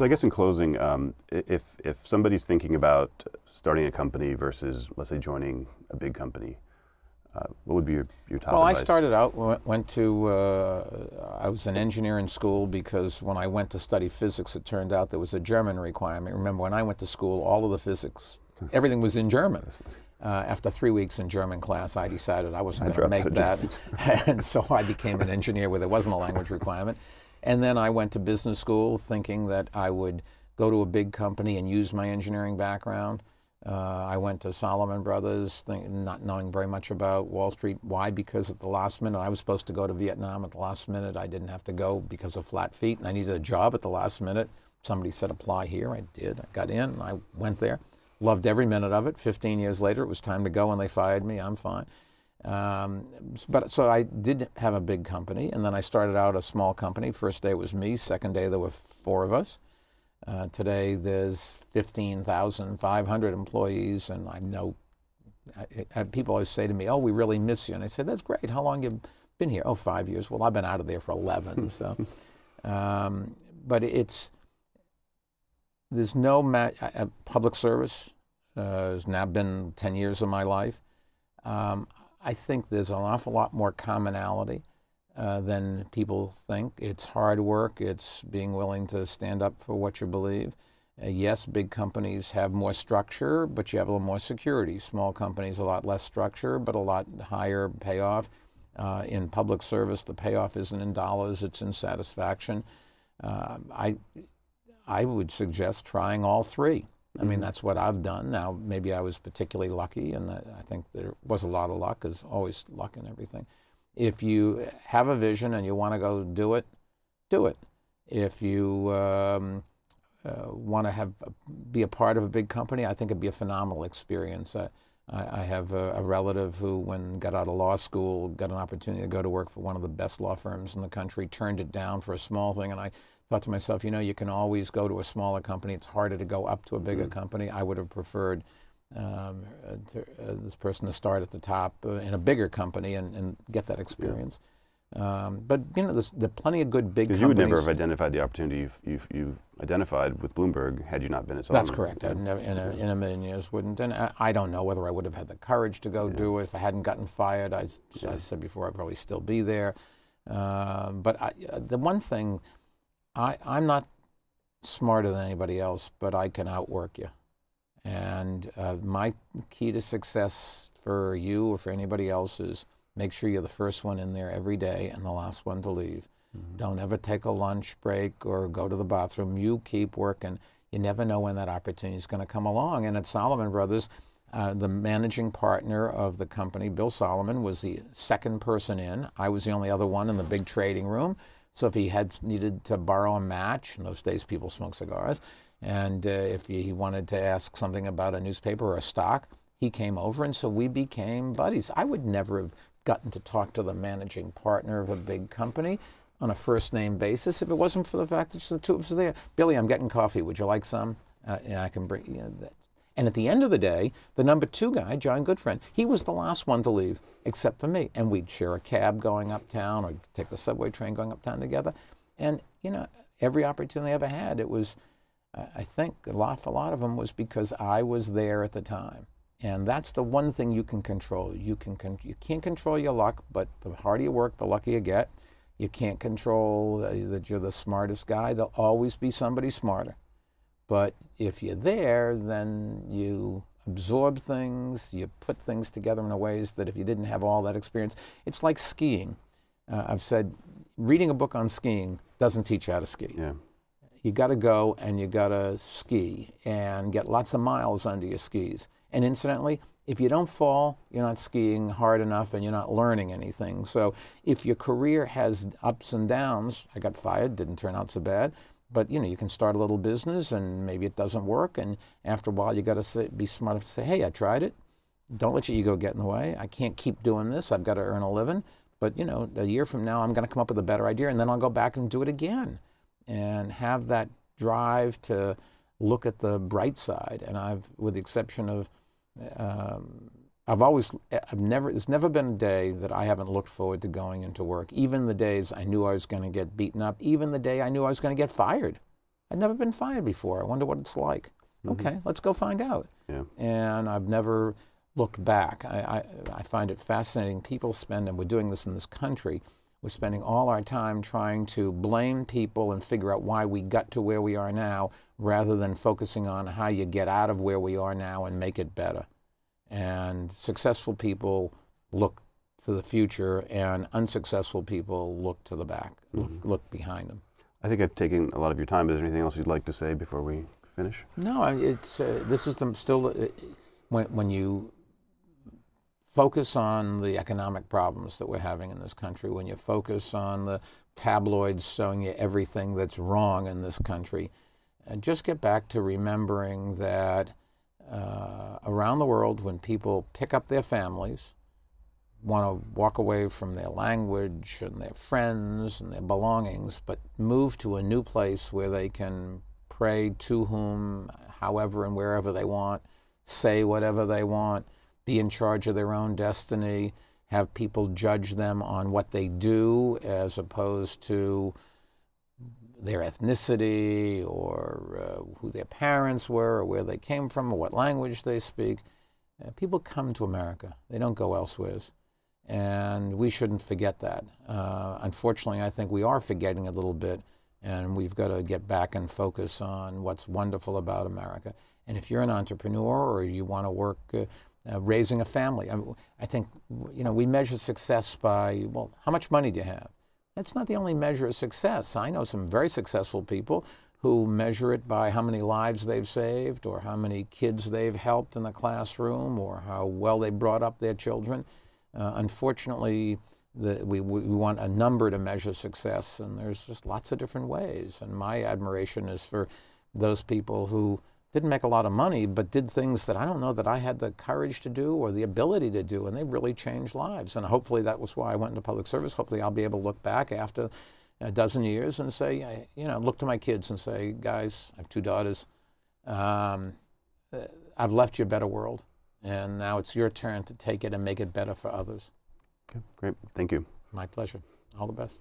So I guess in closing, um, if if somebody's thinking about starting a company versus let's say joining a big company, uh, what would be your, your top well, advice? I started out, went, went to, uh, I was an engineer in school because when I went to study physics, it turned out there was a German requirement. Remember, when I went to school, all of the physics, everything was in German. Uh, after three weeks in German class, I decided I wasn't going to make that. and so I became an engineer where there wasn't a language requirement. And then I went to business school thinking that I would go to a big company and use my engineering background. Uh, I went to Salomon Brothers, think, not knowing very much about Wall Street. Why? Because at the last minute, I was supposed to go to Vietnam. At the last minute, I didn't have to go because of flat feet, and I needed a job at the last minute. Somebody said, apply here. I did. I got in. I went there. Loved every minute of it. 15 years later, it was time to go, and they fired me. I'm fine. Um, but so I did have a big company, and then I started out a small company. First day was me. Second day there were four of us. Uh, today there's 15,500 employees, and I know I, I, people always say to me, "Oh, we really miss you," and I said, "That's great. How long have you been here?" "Oh, five years." Well, I've been out of there for 11. so, um, but it's there's no ma- public service. Uh, has now been 10 years of my life. Um, I think there's an awful lot more commonality uh, than people think. It's hard work. It's being willing to stand up for what you believe. Uh, yes, big companies have more structure, but you have a little more security. Small companies, a lot less structure, but a lot higher payoff. Uh, in public service, the payoff isn't in dollars; it's in satisfaction. Uh, I, I would suggest trying all three. I mean, mm-hmm. that's what I've done. Now, maybe I was particularly lucky, and I think there was a lot of luck. There's always luck in everything. If you have a vision and you want to go do it, do it. If you um, uh, want to have be a part of a big company, I think it'd be a phenomenal experience. I, I have a, a, relative who, when got out of law school, got an opportunity to go to work for one of the best law firms in the country, turned it down for a small thing, and I thought to myself, you know, you can always go to a smaller company. It's harder to go up to a bigger mm. company. I would have preferred um, uh, to, uh, this person to start at the top uh, in a bigger company and, and get that experience. Yeah. Um, but you know, there's, there's plenty of good big. Because you would never have identified the opportunity you've, you've, you've, identified with Bloomberg had you not been at Salomon. That's correct. Yeah. Never, in, a, in, a, million years wouldn't. And I, I, don't know whether I would have had the courage to go yeah. do it if I hadn't gotten fired. I, I said before, I'd probably still be there. Uh, but I, the one thing, I, I'm not smarter than anybody else, but I can outwork you. And uh, my key to success for you or for anybody else is make sure you're the first one in there every day and the last one to leave. Mm-hmm. Don't ever take a lunch break or go to the bathroom. You keep working. You never know when that opportunity is going to come along. And at Salomon Brothers, uh, the managing partner of the company, Bill Salomon, was the second person in. I was the only other one in the big trading room. So if he had needed to borrow a match, in those days people smoked cigars, and uh, if he wanted to ask something about a newspaper or a stock, he came over, and so we became buddies. I would never have gotten to talk to the managing partner of a big company on a first name basis if it wasn't for the fact that the two of us are there. Billy, I'm getting coffee. Would you like some? Uh, I can bring you know, that. And at the end of the day, the number two guy, John Gutfreund, he was the last one to leave, except for me. And we'd share a cab going uptown or take the subway train going uptown together. And, you know, every opportunity I ever had, it was, I think a lot, a lot of them was because I was there at the time. And that's the one thing you can control. You, can con- you can't control your luck, but the harder you work, the luckier you get. You can't control uh, that you're the smartest guy. There'll always be somebody smarter. But if you're there, then you absorb things, you put things together in a ways that if you didn't have all that experience, it's like skiing. Uh, I've said reading a book on skiing doesn't teach you how to ski. Yeah. You got to go and you got to ski and get lots of miles under your skis. And incidentally, if you don't fall, you're not skiing hard enough and you're not learning anything. So if your career has ups and downs, I got fired, didn't turn out so bad but you know you can start a little business and maybe it doesn't work and after a while you got to be smart enough to say hey i tried it. Don't let your ego get in the way. I can't keep doing this. I've got to earn a living. But you know a year from now i'm going to come up with a better idea and then i'll go back and do it again. And have that drive to look at the bright side. And i've with the exception of um, I've always, I've never, there's never been a day that I haven't looked forward to going into work. Even the days I knew I was going to get beaten up, even the day I knew I was going to get fired. I'd never been fired before. I wonder what it's like. Mm-hmm. Okay, let's go find out. Yeah. And I've never looked back. I, I, I find it fascinating. People spend, and we're doing this in this country, we're spending all our time trying to blame people and figure out why we got to where we are now rather than focusing on how you get out of where we are now and make it better. And successful people look to the future, and unsuccessful people look to the back, look, look behind them. I think I've taken a lot of your time. Is there anything else you'd like to say before we finish? No, I- it's uh, this is the, still uh, when when you focus on the economic problems that we're having in this country, when you focus on the tabloids showing you everything that's wrong in this country, uh, just get back to remembering that uh, around the world, when people pick up their families, want to walk away from their language and their friends and their belongings, but move to a new place where they can pray to whom, however, and wherever they want, say whatever they want, be in charge of their own destiny, have people judge them on what they do as opposed to their ethnicity or uh, who their parents were or where they came from or what language they speak. Uh, people come to America, they don't go elsewhere. And we shouldn't forget that. Uh, unfortunately, I think we are forgetting a little bit, and we've got to get back and focus on what's wonderful about America. And if you're an entrepreneur or you want to work uh, uh, raising a family, I, I think you know we measure success by well, how much money do you have? That's not the only measure of success. I know some very successful people who measure it by how many lives they've saved, or how many kids they've helped in the classroom, or how well they brought up their children. Uh, unfortunately, the, we, we want a number to measure success, and there's just lots of different ways. And my admiration is for those people who didn't make a lot of money, but did things that I don't know that I had the courage to do or the ability to do, and they really changed lives. And hopefully that was why I went into public service. Hopefully I'll be able to look back after a dozen years and say, you know, look to my kids and say, guys, I have two daughters. Um, I've left you a better world, and now it's your turn to take it and make it better for others. Okay, great. Thank you. My pleasure. All the best.